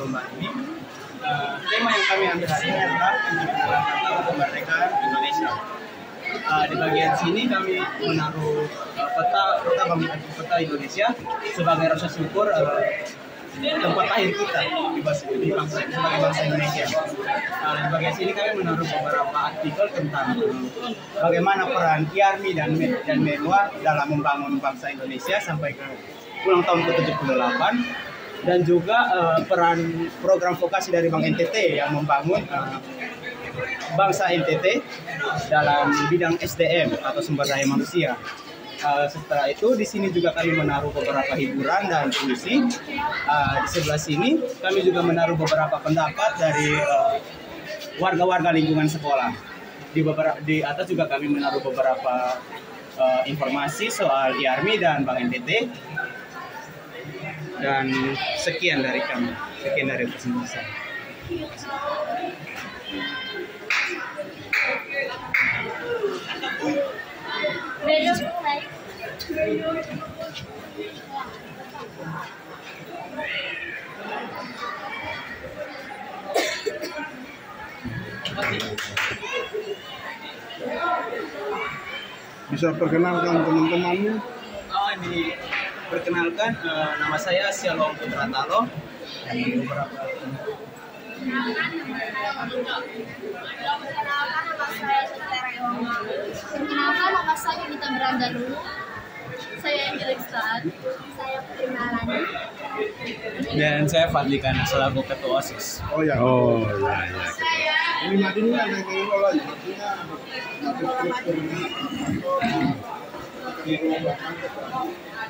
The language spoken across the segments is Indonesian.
lomba ini. Uh, tema yang kami ambil hari ini adalah menyuarakan kemerdekaan Indonesia. Uh, di bagian sini kami menaruh uh, peta peta kami peta Indonesia sebagai rasa syukur uh, tempat lahir kita di bangsa, di bangsa sebagai bangsa Indonesia. Nah, di bagian sini kami menaruh beberapa artikel tentang bagaimana peran Yarmi dan dan Menwa dalam membangun bangsa Indonesia sampai ke ulang tahun ke-78 dan juga uh, peran program vokasi dari Bank NTT yang membangun uh, bangsa NTT dalam bidang SDM atau sumber daya manusia. Uh, setelah itu di sini juga kami menaruh beberapa hiburan dan puisi. Uh, di sebelah sini kami juga menaruh beberapa pendapat dari warga-warga uh, lingkungan sekolah. Di beberapa di atas juga kami menaruh beberapa uh, informasi soal IARMI dan Bank NTT. Dan sekian dari kami, sekian dari presentasi saya. Bisa perkenalkan teman-temannya? Oh, ini perkenalkan uh, nama saya Sialong Putra Talo dari beberapa Perkenalkan nama saya Sutera Ewama. Perkenalkan nama saya Nita Beranda dulu. Saya Angelistan. Saya perkenalan. Dan saya Fadli Kana selaku ketua OSIS. Oh ya. Oh ya ya. Saya Ini ada yang kayak lagi. Maksudnya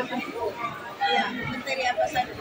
Ya, materi apa saja?